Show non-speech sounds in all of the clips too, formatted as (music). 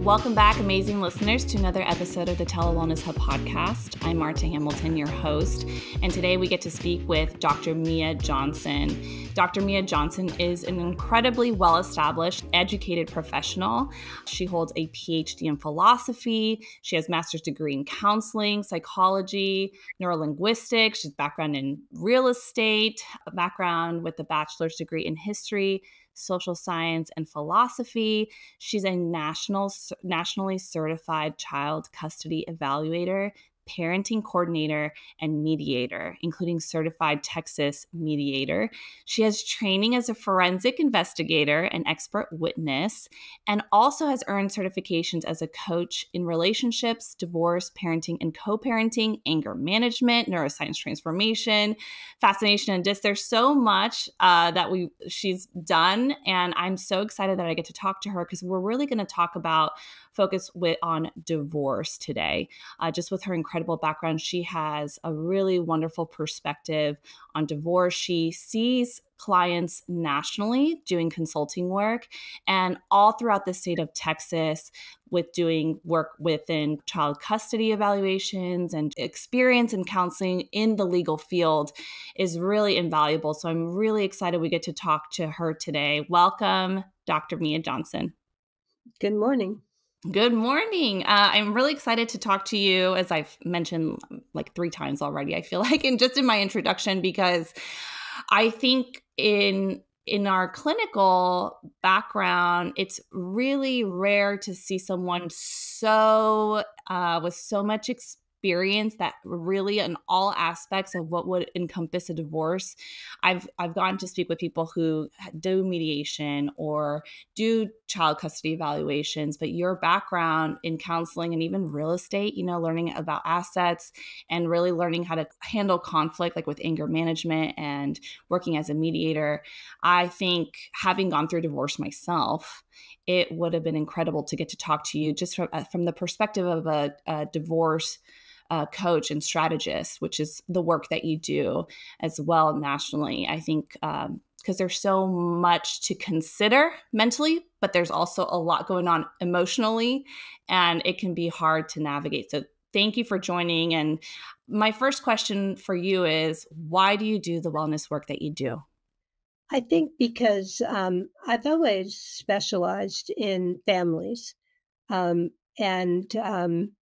Welcome back, amazing listeners, to another episode of the TeleWellness Hub podcast. I'm Marta Hamilton, your host, and today we get to speak with Dr. Mia Johnson. Dr. Mia Johnson is an incredibly well established, educated professional. She holds a PhD in philosophy, she has master's degree in counseling, psychology, neurolinguistics, she's background in real estate, a background with a bachelor's degree in history social science, and philosophy. She's a national, nationally certified child custody evaluator parenting coordinator, and mediator, including certified Texas mediator. She has training as a forensic investigator and expert witness, and also has earned certifications as a coach in relationships, divorce, parenting, and co parenting, anger management, neuroscience transformation, fascination, and just there's so much uh, that we she's done, and I'm so excited that I get to talk to her because we're really going to talk about focus with on divorce today. Uh, just with her incredible background, she has a really wonderful perspective on divorce. She sees clients nationally doing consulting work and all throughout the state of Texas with doing work within child custody evaluations and experience in counseling in the legal field is really invaluable. So I'm really excited we get to talk to her today. Welcome, Dr. Mia Johnson. Good morning. Good morning. Uh, I'm really excited to talk to you, as I've mentioned like three times already. I feel (laughs) like, and just in my introduction, because I think in in our clinical background, it's really rare to see someone so uh, with so much experience experience that really in all aspects of what would encompass a divorce. I've I've gone to speak with people who do mediation or do child custody evaluations, but your background in counseling and even real estate, you know, learning about assets and really learning how to handle conflict like with anger management and working as a mediator, I think having gone through divorce myself, it would have been incredible to get to talk to you just from, uh, from the perspective of a, a divorce uh, coach and strategist, which is the work that you do as well nationally. I think because um, there's so much to consider mentally, but there's also a lot going on emotionally, and it can be hard to navigate. So, thank you for joining. And my first question for you is why do you do the wellness work that you do? I think because um, I've always specialized in families. Um, and um,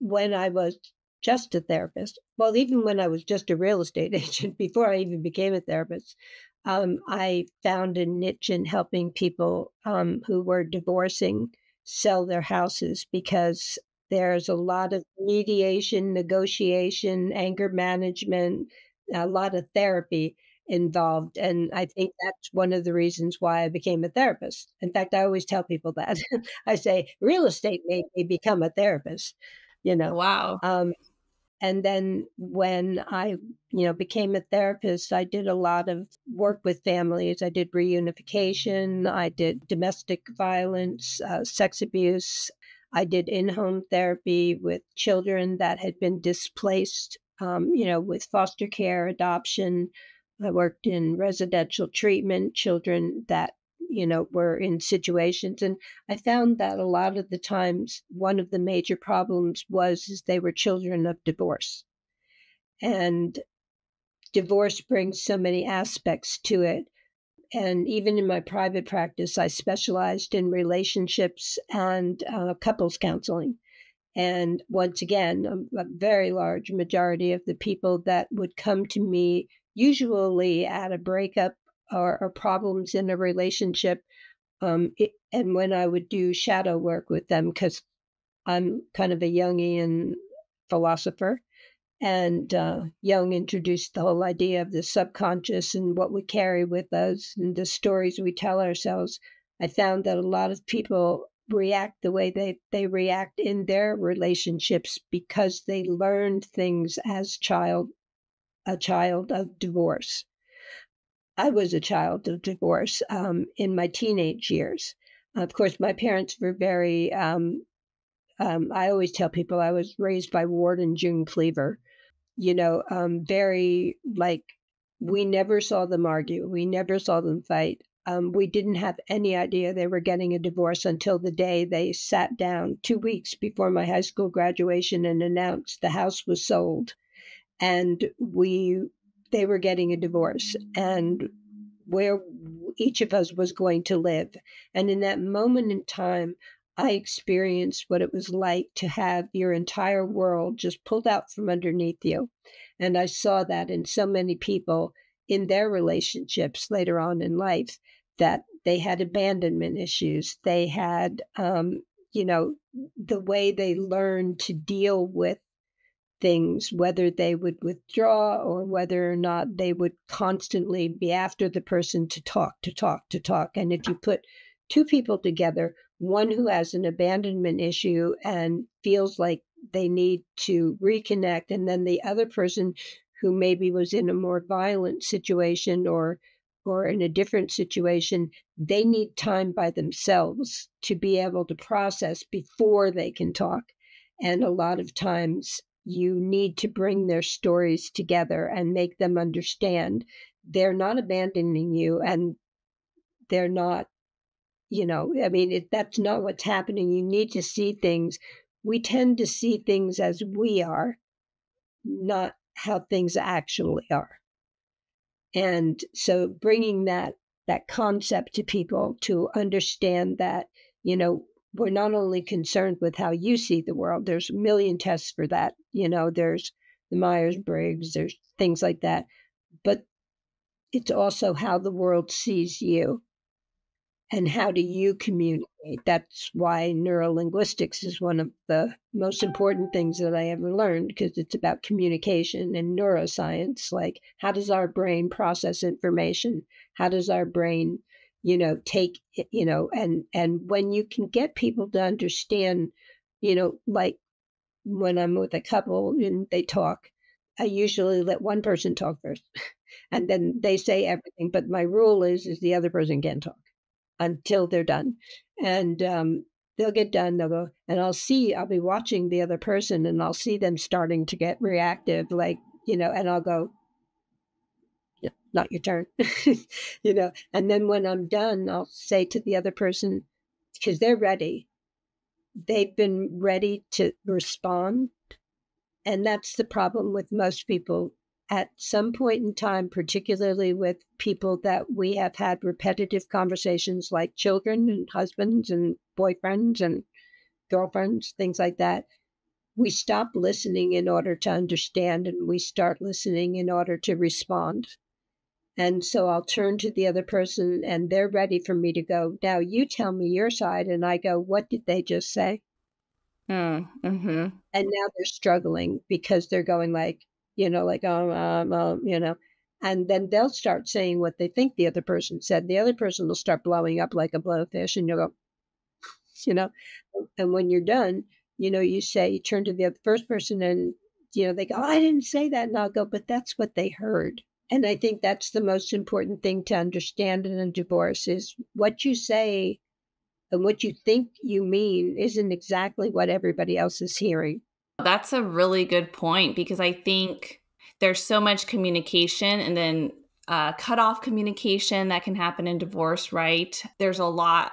when I was just a therapist, well, even when I was just a real estate (laughs) agent, before I even became a therapist, um, I found a niche in helping people um, who were divorcing sell their houses because there's a lot of mediation, negotiation, anger management, a lot of therapy involved. And I think that's one of the reasons why I became a therapist. In fact, I always tell people that (laughs) I say real estate made me become a therapist, you know. Wow. Um, and then when I, you know, became a therapist, I did a lot of work with families. I did reunification, I did domestic violence, uh, sex abuse. I did in home therapy with children that had been displaced, um, you know, with foster care, adoption, I worked in residential treatment, children that, you know, were in situations. And I found that a lot of the times, one of the major problems was is they were children of divorce. And divorce brings so many aspects to it. And even in my private practice, I specialized in relationships and uh, couples counseling. And once again, a, a, very large majority of the people that would come to me usually at a breakup or, or problems in a relationship. Um, it, and when I would do shadow work with them, because I'm kind of a Jungian philosopher, and uh, Jung introduced the whole idea of the subconscious and what we carry with us and the stories we tell ourselves. I found that a lot of people react the way they, they react in their relationships because they learned things as child a child of divorce. I was a child of divorce um, in my teenage years. Of course, my parents were very, um, um, I always tell people I was raised by Ward and June Cleaver, you know, um, very like, we never saw them argue, we never saw them fight. um, we didn't have any idea they were getting a divorce until the day they sat down two weeks before my high school graduation and announced the house was sold and we they were getting a divorce and where each of us was going to live and in that moment in time i experienced what it was like to have your entire world just pulled out from underneath you and i saw that in so many people in their relationships later on in life that they had abandonment issues. They had, um, you know, the way they learned to deal with things, whether they would withdraw or whether or not they would constantly be after the person to talk, to talk, to talk. And if you put two people together, one who has an abandonment issue and feels like they need to reconnect, and then the other person who maybe was in a more violent situation or or in a different situation, they need time by themselves to be able to process before they can talk. And a lot of times you need to bring their stories together and make them understand they're not abandoning you and they're not, you know, I mean, it, that's not what's happening. You need to see things. We tend to see things as we are, not how things actually are. And so bringing that that concept to people to understand that, you know, we're not only concerned with how you see the world, there's a million tests for that. You know, there's the Myers Briggs, there's things like that. But it's also how the world sees you and how do you communicate that's why neurolinguistics is one of the most important things that i ever learned because it's about communication and neuroscience like how does our brain process information how does our brain you know take you know and and when you can get people to understand you know like when i'm with a couple and they talk i usually let one person talk first (laughs) and then they say everything but my rule is is the other person can talk until they're done. And um, they'll get done, they'll go, and I'll see, I'll be watching the other person and I'll see them starting to get reactive, like, you know, and I'll go, not your turn, (laughs) you know. And then when I'm done, I'll say to the other person, because they're ready, they've been ready to respond. And that's the problem with most people at some point in time, particularly with people that we have had repetitive conversations like children and husbands and boyfriends and girlfriends, things like that, we stop listening in order to understand and we start listening in order to respond. And so I'll turn to the other person and they're ready for me to go, now you tell me your side. And I go, what did they just say? Mm, mm-hmm. And now they're struggling because they're going like, you know, like, oh, um, um, you know, and then they'll start saying what they think the other person said. The other person will start blowing up like a blowfish, and you'll go, (laughs) you know, and when you're done, you know, you say, you turn to the first person, and you know, they go, oh, I didn't say that, and I'll go, but that's what they heard. And I think that's the most important thing to understand in a divorce is what you say and what you think you mean isn't exactly what everybody else is hearing. That's a really good point because I think there's so much communication and then uh, cut off communication that can happen in divorce, right? There's a lot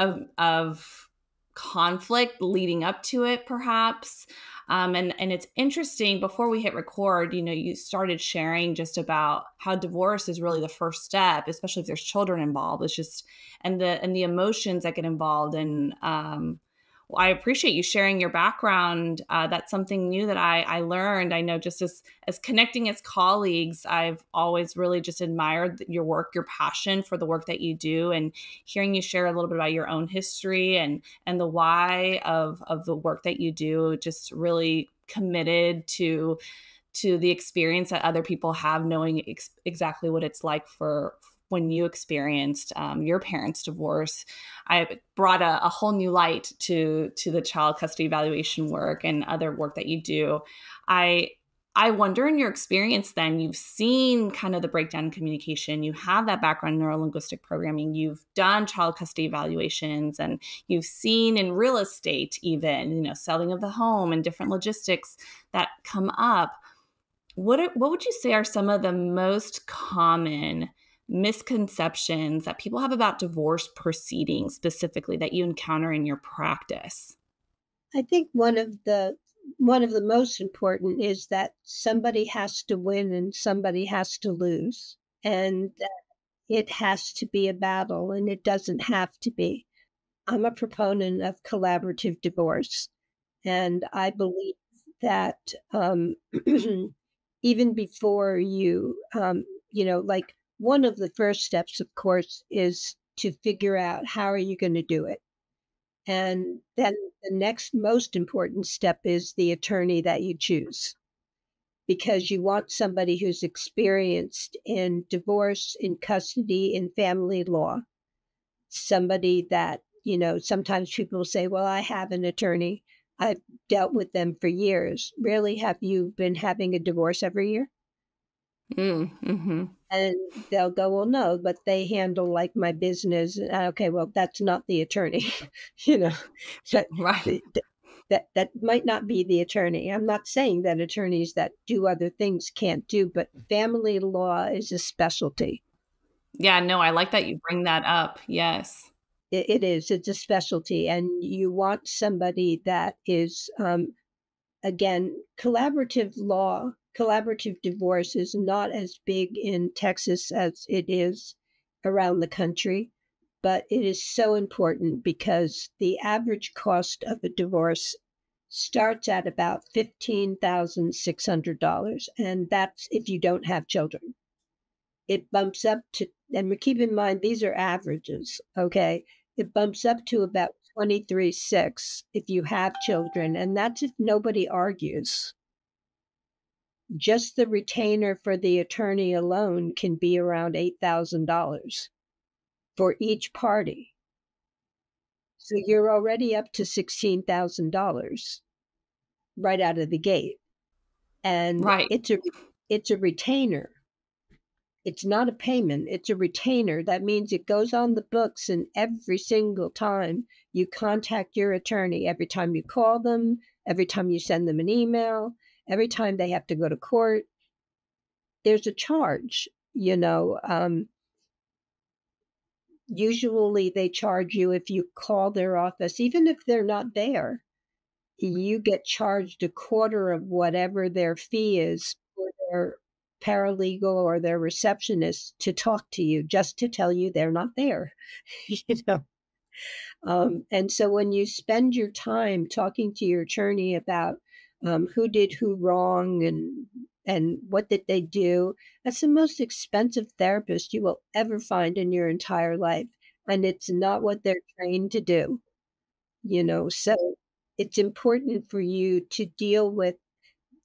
of, of conflict leading up to it, perhaps. Um, and and it's interesting. Before we hit record, you know, you started sharing just about how divorce is really the first step, especially if there's children involved. It's just and the and the emotions that get involved, and um, well, I appreciate you sharing your background. Uh, that's something new that I, I learned. I know just as as connecting as colleagues, I've always really just admired your work, your passion for the work that you do, and hearing you share a little bit about your own history and and the why of of the work that you do. Just really committed to to the experience that other people have, knowing ex- exactly what it's like for when you experienced um, your parents' divorce, I brought a, a, whole new light to to the child custody evaluation work and other work that you do. I I wonder in your experience then you've seen kind of the breakdown in communication, you have that background in neurolinguistic programming, you've done child custody evaluations and you've seen in real estate even, you know, selling of the home and different logistics that come up. What what would you say are some of the most common misconceptions that people have about divorce proceedings specifically that you encounter in your practice? I think one of the one of the most important is that somebody has to win and somebody has to lose and it has to be a battle and it doesn't have to be. I'm a proponent of collaborative divorce and I believe that um, (clears throat) even before you, um, you know, like one of the first steps, of course, is to figure out how are you going to do it. And then the next most important step is the attorney that you choose because you want somebody who's experienced in divorce, in custody, in family law. Somebody that, you know, sometimes people say, well, I have an attorney. I've dealt with them for years. Really, have you been having a divorce every year? Mm, hmm And they'll go, well, no, but they handle like my business. Okay, well, that's not the attorney, (laughs) you know. (laughs) So right. That that might not be the attorney. I'm not saying that attorneys that do other things can't do, but family law is a specialty. Yeah, no, I like that you bring that up. Yes it, it is. It's a specialty, and you want somebody that is, um, again, collaborative law. Collaborative divorce is not as big in Texas as it is around the country, but it is so important because the average cost of a divorce starts at about $15,600. And that's if you don't have children. It bumps up to, and keep in mind, these are averages, okay? it bumps up to about 23.6 if you have children, and that's if nobody argues. Just the retainer for the attorney alone can be around $8,000 for each party. So you're already up to $16,000 right out of the gate. And right. it's a it's a retainer. It's not a payment, it's a retainer. That means it goes on the books, and every single time you contact your attorney, every time you call them, every time you send them an email, every time they have to go to court, there's a charge. You know, um, usually they charge you if you call their office, even if they're not there. You get charged a quarter of whatever their fee is for their paralegal or their receptionist to talk to you just to tell you they're not there (laughs) you know um, and so when you spend your time talking to your attorney about um, who did who wrong and and what did they do that's the most expensive therapist you will ever find in your entire life and it's not what they're trained to do you know so it's important for you to deal with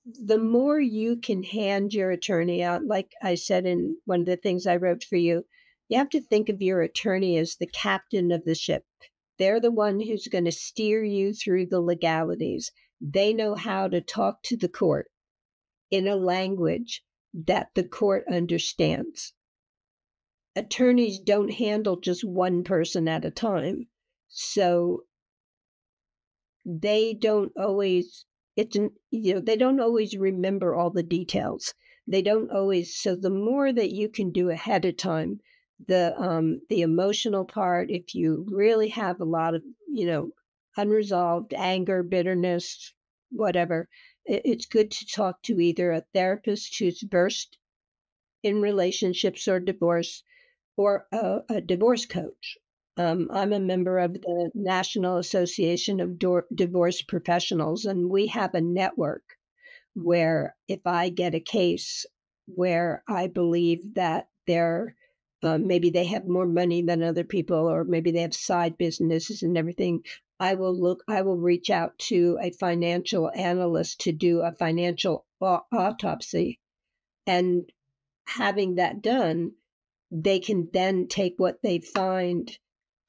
the more you can hand your attorney out, like I said in one of the things I wrote for you, you have to think of your attorney as the captain of the ship. They're the one who's going to steer you through the legalities. They know how to talk to the court in a language that the court understands. Attorneys don't handle just one person at a time. So they don't always it's you know they don't always remember all the details they don't always so the more that you can do ahead of time the um the emotional part if you really have a lot of you know unresolved anger bitterness whatever it's good to talk to either a therapist who's versed in relationships or divorce or a, a divorce coach um, I'm a member of the National Association of Do- Divorce Professionals, and we have a network where if I get a case where I believe that they're uh, maybe they have more money than other people, or maybe they have side businesses and everything. I will look. I will reach out to a financial analyst to do a financial autopsy, and having that done, they can then take what they find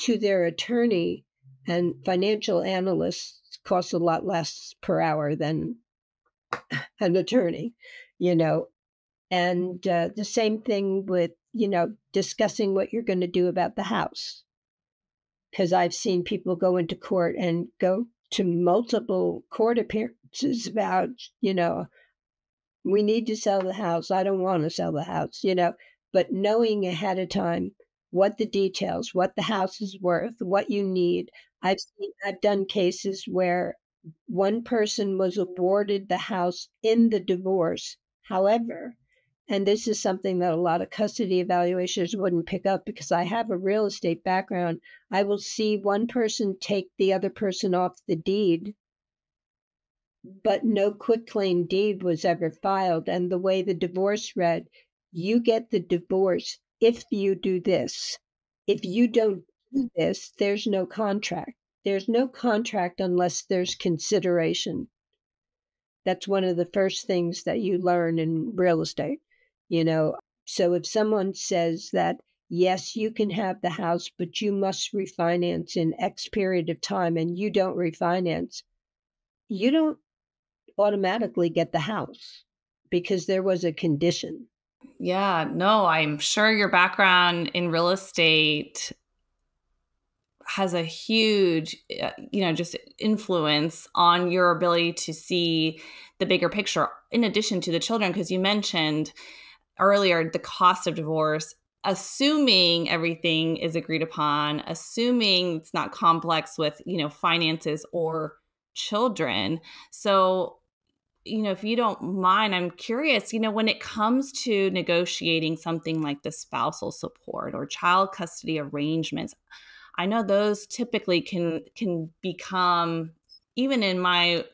to their attorney, and financial analysts cost a lot less per hour than (laughs) an attorney, you know. And uh, the same thing with, you know, discussing what you're going to do about the house. Because I've seen people go into court and go to multiple court appearances about, you know, we need to sell the house. I don't want to sell the house, you know. but knowing ahead of time what the details, what the house is worth, what you need. I've seen, I've done cases where one person was awarded the house in the divorce. However, and this is something that a lot of custody evaluators wouldn't pick up because I have a real estate background. I will see one person take the other person off the deed, but no quitclaim deed was ever filed. And the way the divorce read, you get the divorce if you do this. If you don't do this, there's no contract. There's no contract unless there's consideration. That's one of the first things that you learn in real estate. You know, so if someone says that, yes, you can have the house, but you must refinance in X period of time and you don't refinance, you don't automatically get the house because there was a condition. Yeah, no, I'm sure your background in real estate has a huge uh, you know just influence on your ability to see the bigger picture in addition to the children because you mentioned earlier the cost of divorce assuming everything is agreed upon assuming it's not complex with you know finances or children. So you know, if you don't mind, I'm curious, you know, when it comes to negotiating something like the spousal support or child custody arrangements, I know those typically can can become even in my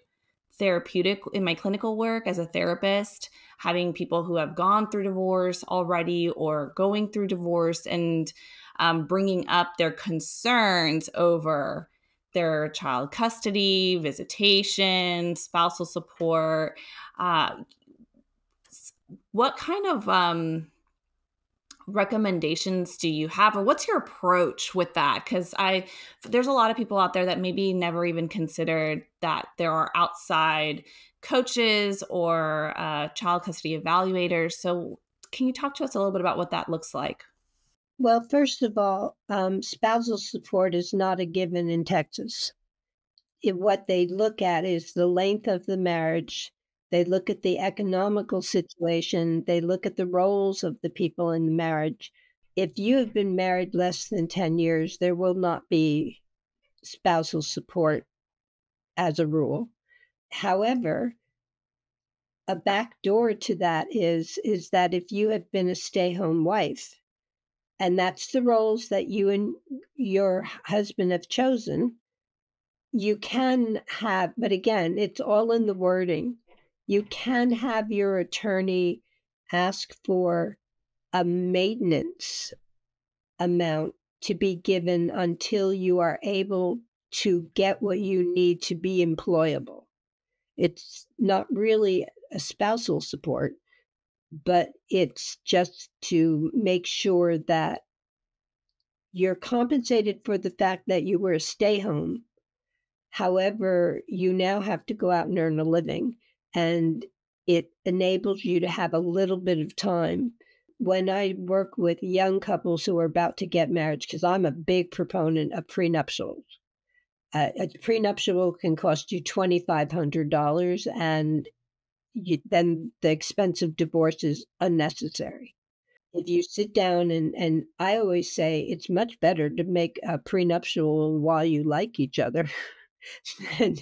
therapeutic in my clinical work as a therapist, having people who have gone through divorce already or going through divorce and um, bringing up their concerns over their child custody, visitation, spousal support. Uh, what kind of um, recommendations do you have, or what's your approach with that? Because I there's a lot of people out there that maybe never even considered that there are outside coaches or uh, child custody evaluators. So, can you talk to us a little bit about what that looks like? Well, first of all, um, spousal support is not a given in Texas. It, what they look at is the length of the marriage. They look at the economical situation. They look at the roles of the people in the marriage. If you have been married less than 10 years, there will not be spousal support as a rule. However, a back door to that is is that if you have been a stay-home wife and that's the roles that you and your husband have chosen, you can have, but again, it's all in the wording. You can have your attorney ask for a maintenance amount to be given until you are able to get what you need to be employable. It's not really a spousal support, but it's just to make sure that you're compensated for the fact that you were a stay home. However, you now have to go out and earn a living, and it enables you to have a little bit of time. When I work with young couples who are about to get married, because I'm a big proponent of prenuptials, uh, a prenuptial can cost you $2,500 and you, then the expense of divorce is unnecessary. If you sit down and, and I always say it's much better to make a prenuptial while you like each other (laughs) than,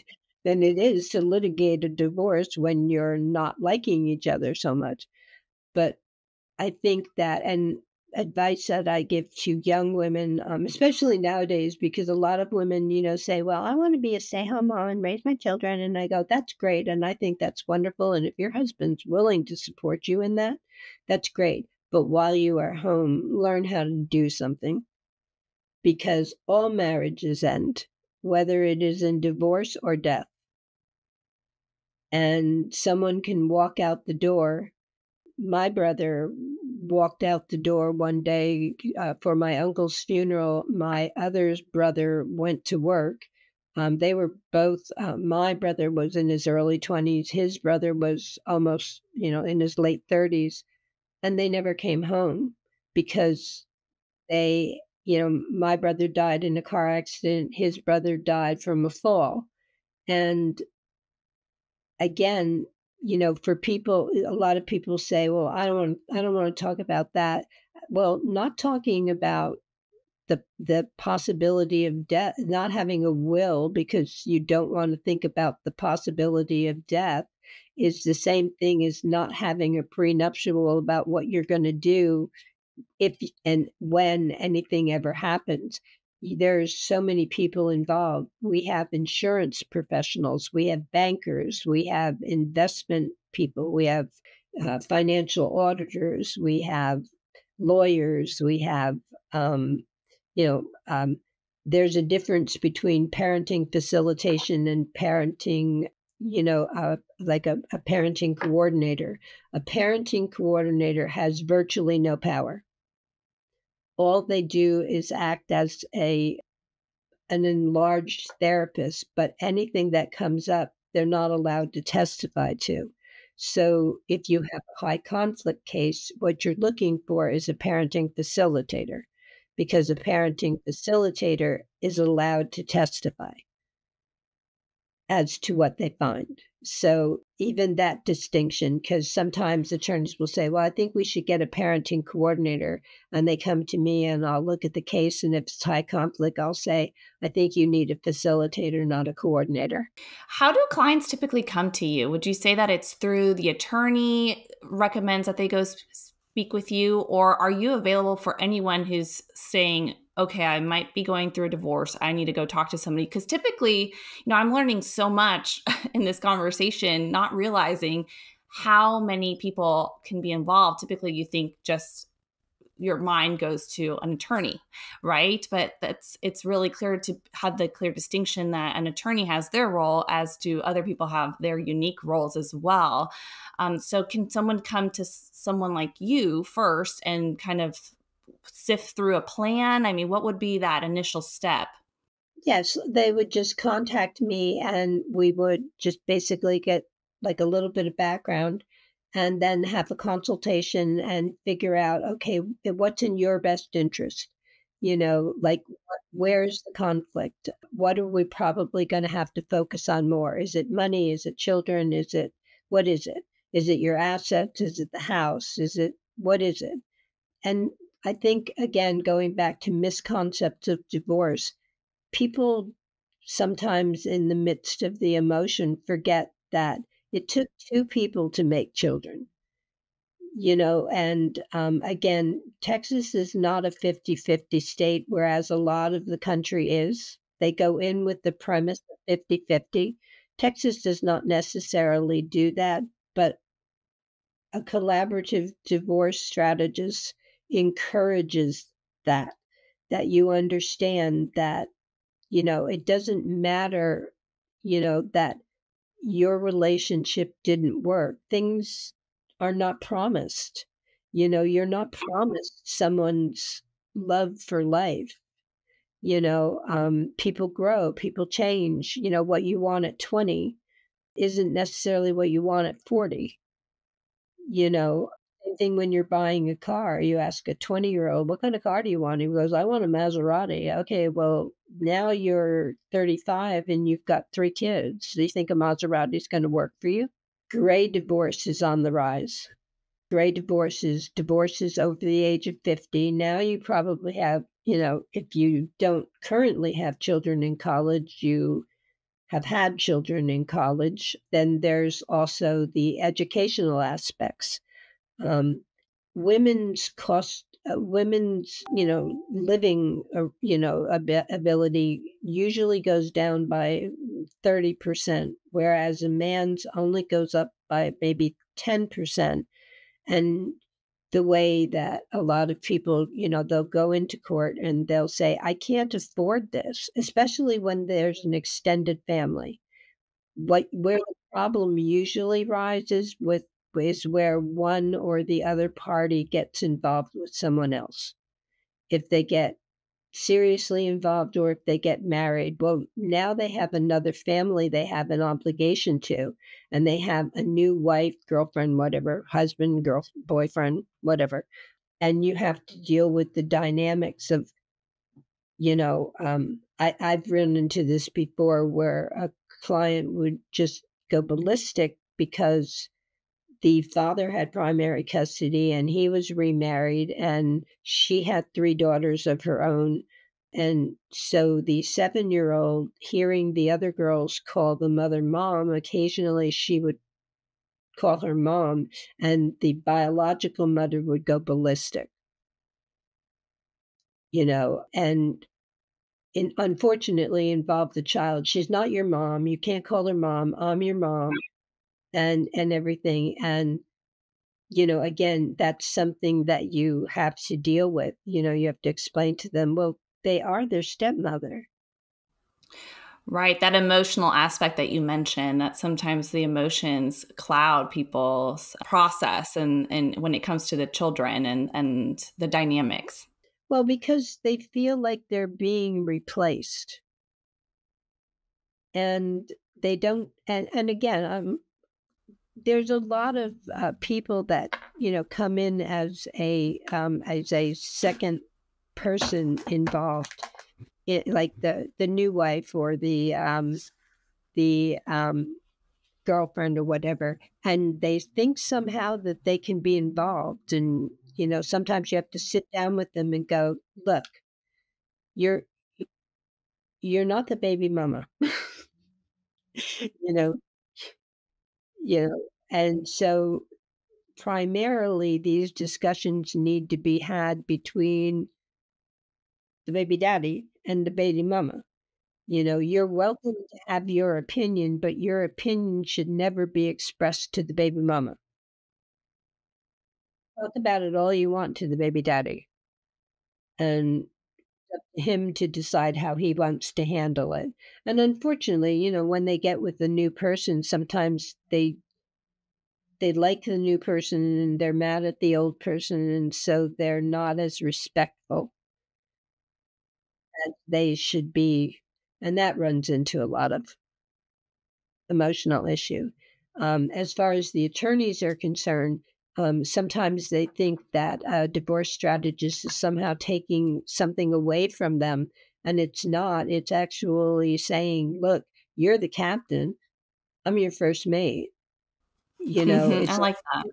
than it is to litigate a divorce when you're not liking each other so much. But I think that, and advice that I give to young women, um, especially nowadays, because a lot of women, you know, say, Well, I want to be a stay home mom and raise my children. And I go, That's great. And I think that's wonderful. And if your husband's willing to support you in that, that's great. But while you are home, learn how to do something because all marriages end, whether it is in divorce or death. And someone can walk out the door. My brother walked out the door one day uh, for my uncle's funeral. My other's brother went to work. Um, they were both, uh, my brother was in his early 20s, his brother was almost, you know, in his late 30s, and they never came home because they, you know, my brother died in a car accident, his brother died from a fall. And again, you know, for people, a lot of people say, "Well, I don't want, I don't want to talk about that." well, not talking about the the possibility of death, not having a will because you don't want to think about the possibility of death is the same thing as not having a prenuptial about what you're going to do if and when anything ever happens there's so many people involved we have insurance professionals we have bankers we have investment people we have uh, financial auditors we have lawyers we have um, you know um, there's a difference between parenting facilitation and parenting you know, uh, like a, a parenting coordinator. A parenting coordinator has virtually no power. All they do is act as a an enlarged therapist, but anything that comes up, they're not allowed to testify to. So if you have a high conflict case, what you're looking for is a parenting facilitator because a parenting facilitator is allowed to testify as to what they find. So, even that distinction, because sometimes attorneys will say, Well, I think we should get a parenting coordinator. And they come to me and I'll look at the case. And if it's high conflict, I'll say, I think you need a facilitator, not a coordinator. How do clients typically come to you? Would you say that it's through the attorney recommends that they go speak with you, or are you available for anyone who's saying, okay, I might be going through a divorce. I need to go talk to somebody. Because typically, you know, I'm learning so much (laughs) in this conversation, not realizing how many people can be involved. Typically, you think just your mind goes to an attorney right but that's it's really clear to have the clear distinction that an attorney has their role as do other people have their unique roles as well um, so can someone come to someone like you first and kind of sift through a plan? I mean, what would be that initial step? Yes, they would just contact me and we would just basically get like a little bit of background and then have a consultation and figure out okay, eh, what's in your best interest? You know, like where's the conflict? What are we probably going to have to focus on more? Is it money? Is it children? Is it what is it? Is it your assets? Is it the house? Is it what is it? And I think, again, going back to misconcepts of divorce, people sometimes in the midst of the emotion forget that it took two people to make children. You know, and um, again, Texas is not a 50 50 state, whereas a lot of the country is. They go in with the premise of 50 50. Texas does not necessarily do that, but a collaborative divorce strategist encourages that, that you understand that, you know, it doesn't matter, you know, that your relationship didn't work. Things are not promised. You know, you're not promised someone's love for life. You know, um, people grow, people change. You know, what you want at 20 isn't necessarily what you want at 40. You know, thing when you're buying a car. You ask a 20 year old, what kind of car do you want? He goes, I want a Maserati. Okay, well, now you're 35 and you've got three kids. Do you think a Maserati is going to work for you? Gray divorce is on the rise. Gray divorces, divorces over the age of 50. Now you probably have, you know, if you don't currently have children in college, you have had children in college, then there's also the educational aspects um, women's cost uh, women's you know living uh, you know ab- ability usually goes down by 30% whereas a man's only goes up by maybe 10% and the way that a lot of people you know they'll go into court and they'll say i can't afford this especially when there's an extended family. What where the problem usually rises with is where one or the other party gets involved with someone else. If they get seriously involved or if they get married, well, now they have another family they have an obligation to, and they have a new wife, girlfriend, whatever, husband, girl, boyfriend, whatever. And you have to deal with the dynamics of, you know, um, I, I've run into this before where a client would just go ballistic because the father had primary custody and he was remarried and she had three daughters of her own. And so the seven year old hearing the other girls call the mother mom occasionally she would call her mom and the biological mother would go ballistic. You know and in, unfortunately involve the child. She's not your mom. You can't call her mom. I'm your mom and and everything and you know again that's something that you have to deal with you know you have to explain to them well they are their stepmother. Right that emotional aspect that you mentioned that sometimes the emotions cloud people's process and and when it comes to the children and and the dynamics. Well because they feel like they're being replaced. And they don't and and again i'm there's a lot of uh, people that you know come in as a um, as a second person involved, like the the new wife or the um, the um, girlfriend or whatever, and they think somehow that they can be involved. And you know, sometimes you have to sit down with them and go, "Look, you're you're not the baby mama." (laughs) you know, you know, and so primarily these discussions need to be had between the baby daddy and the baby mama. You know, you're welcome to have your opinion, but your opinion should never be expressed to the baby mama. Talk about it all you want to the baby daddy. And him to decide how he wants to handle it. And unfortunately, you know, when they get with the new person, sometimes they they like the new person and they're mad at the old person and so they're not as respectful as they should be and that runs into a lot of emotional issue um, as far as the attorneys are concerned um, sometimes they think that a divorce strategist is somehow taking something away from them, and it's not. It's actually saying, "Look, you're the captain. I'm your first mate." You know, mm-hmm. I like that.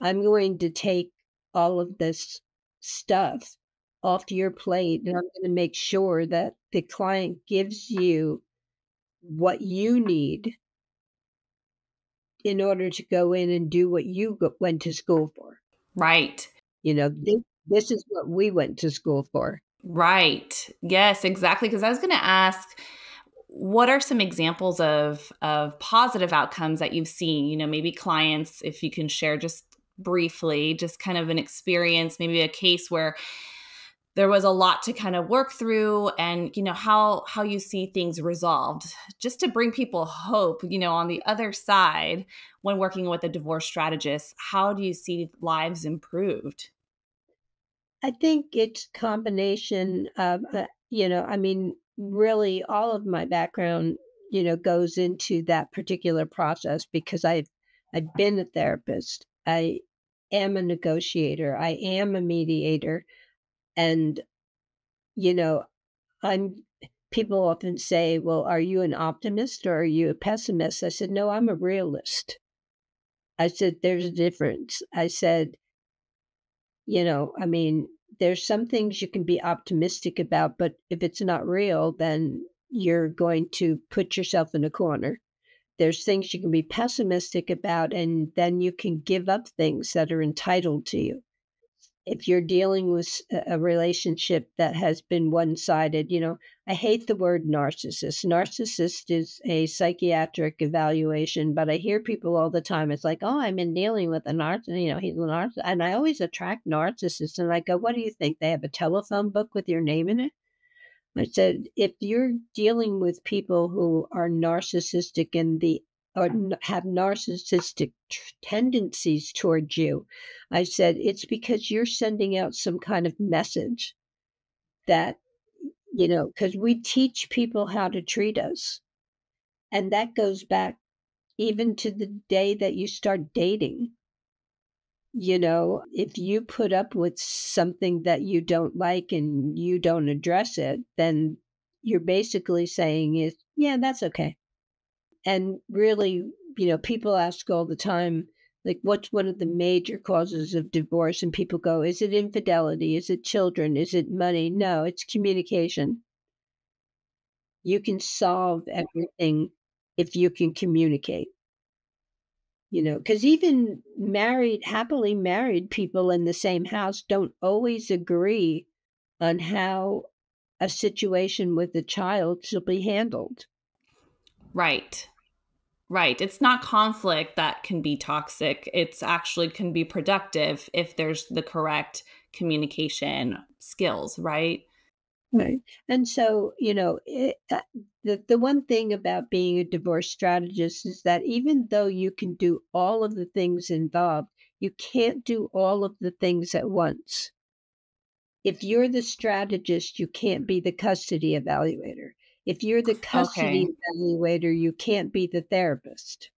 I'm going to take all of this stuff off your plate, and I'm going to make sure that the client gives you what you need in order to go in and do what you go, went to school for. Right. You know, this, this is what we went to school for. Right. Yes, exactly. Because I was going to ask, what are some examples of of positive outcomes that you've seen? You know, maybe clients, if you can share just briefly, just kind of an experience, maybe a case where there was a lot to kind of work through and you know how how you see things resolved just to bring people hope you know on the other side when working with a divorce strategist how do you see lives improved? I think it's combination of uh, you know i mean really all of my background you know goes into that particular process because i've i've been a therapist. I am a negotiator. I am a mediator and, you know, I'm, people often say, well, are you an optimist or are you a pessimist? I said, no, I'm a realist. I said, there's a difference. I said, you know, I mean, there's some things you can be optimistic about, but if it's not real, then you're going to put yourself in a corner. There's things you can be pessimistic about, and then you can give up things that are entitled to you if you're dealing with a relationship that has been one sided, you know, I hate the word narcissist. Narcissist is a psychiatric evaluation, but I hear people all the time. It's like, oh, I'm in dealing with a narcissist, you know, he's a narcissist. And I always attract narcissists. And I go, what do you think? They have a telephone book with your name in it? I said, if you're dealing with people who are narcissistic in the or have narcissistic tendencies towards you. I said, it's because you're sending out some kind of message that, you know, because we teach people how to treat us. And that goes back even to the day that you start dating. You know, if you put up with something that you don't like and you don't address it, then you're basically saying is, yeah, that's okay and really, you know, people ask all the time, like what's one of the major causes of divorce? and people go is it infidelity? Is it children? Is it money? No it's communication. You can solve everything if you can communicate. You know because even married happily married people in the same house don't always agree on how a situation with a child should be handled. Right Right. It's not conflict that can be toxic. It's actually can be productive if there's the correct communication skills, right? Right. And so, you know, it, the, the one thing about being a divorce strategist is that even though you can do all of the things involved, you can't do all of the things at once. If you're the strategist, you can't be the custody evaluator. If you're the custody okay. evaluator, you can't be the therapist.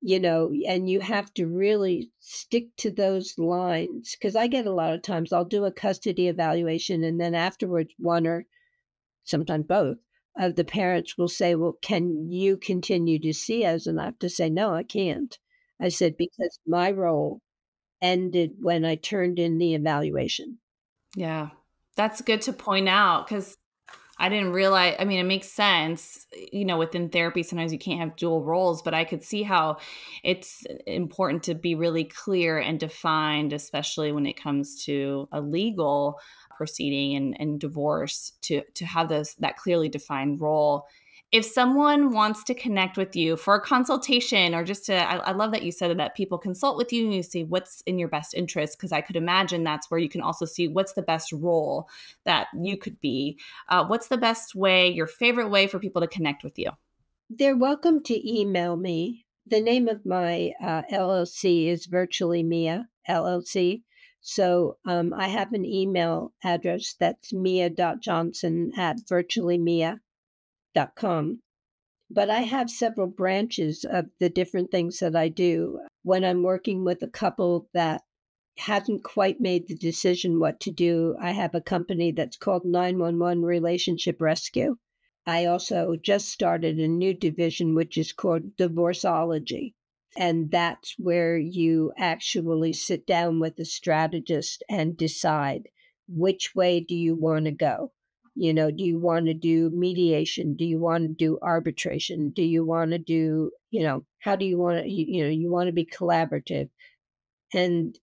You know, and you have to really stick to those lines. Because I get a lot of times I'll do a custody evaluation, and then afterwards, one or sometimes both of the parents will say, Well, can you continue to see us? And I have to say, No, I can't. I said, Because my role ended when I turned in the evaluation. Yeah, that's good to point out because I didn't realize, I mean, it makes sense, you know, within therapy, sometimes you can't have dual roles, but I could see how it's important to be really clear and defined, especially when it comes to a legal proceeding and, and divorce, to, to have this, that clearly defined role if someone wants to connect with you for a consultation or just to I, I, love that you said that people consult with you and you see what's in your best interest because i could imagine that's where you can also see what's the best role that you could be. Uh, what's the best way your favorite way for people to connect with you? They're welcome to email me. The name of my uh, llc is virtually mia llc so um, i have an email address that's mia.johnson at virtuallymia com. But I have several branches of the different things that I do. When I'm working with a couple that hasn't quite made the decision what to do, I have a company that's called 911 Relationship Rescue. I also just started a new division, which is called Divorceology. And that's where you actually sit down with a strategist and decide which way do you want to go you know do you want to do mediation? Do you want to do arbitration? Do you want to do you know how do you want to you, you know you want to be collaborative? And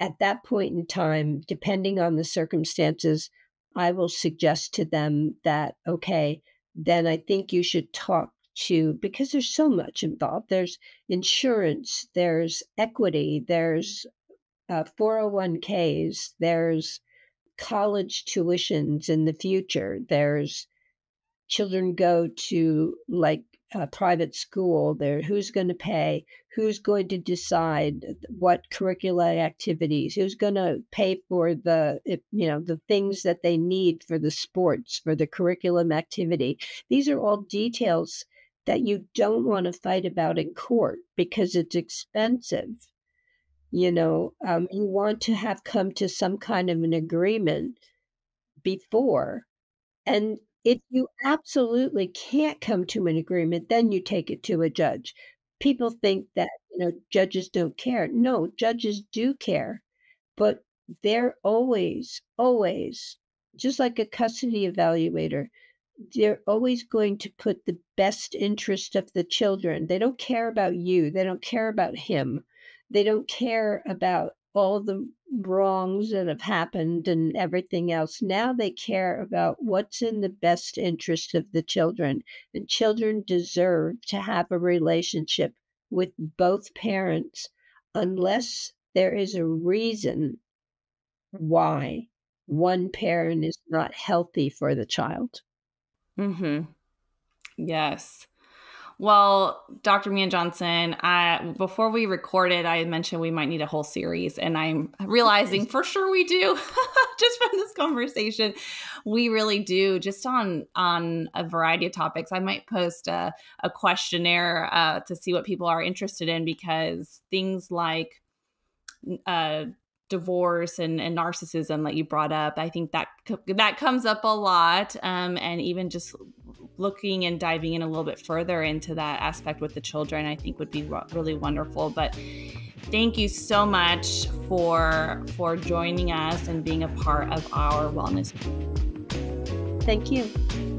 at that point in time depending on the circumstances i will suggest to them that okay then i think you should talk to because there's so much involved. There's insurance there's equity there's uh, 401ks there's college tuitions in the future. There's children go to like a private school. There, who's going to pay? Who's going to decide what curricular activities? Who's going to pay for the you know the things that they need for the sports for the curriculum activity? These are all details that you don't want to fight about in court because it's expensive you know um, you want to have come to some kind of an agreement before and if you absolutely can't come to an agreement then you take it to a judge. People think that you know judges don't care. No judges do care but they're always always just like a custody evaluator they're always going to put the best interest of the children. They don't care about you. They don't care about him they don't care about all the wrongs that have happened and everything else. Now they care about what's in the best interest of the children. And children deserve to have a relationship with both parents unless there is a reason why one parent is not healthy for the child. Mhm. Yes. Well, Dr. Mia Johnson, I, before we recorded, I mentioned we might need a whole series, and I'm realizing for sure we do. (laughs) just from this conversation, we really do. Just on on a variety of topics, I might post a, a questionnaire uh, to see what people are interested in because things like uh, divorce and, and narcissism that you brought up, I think that that comes up a lot, um, and even just looking and diving in a little bit further into that aspect with the children, I think would be really wonderful. But Thank you so much for for joining us and being a part of our wellness. Thank you.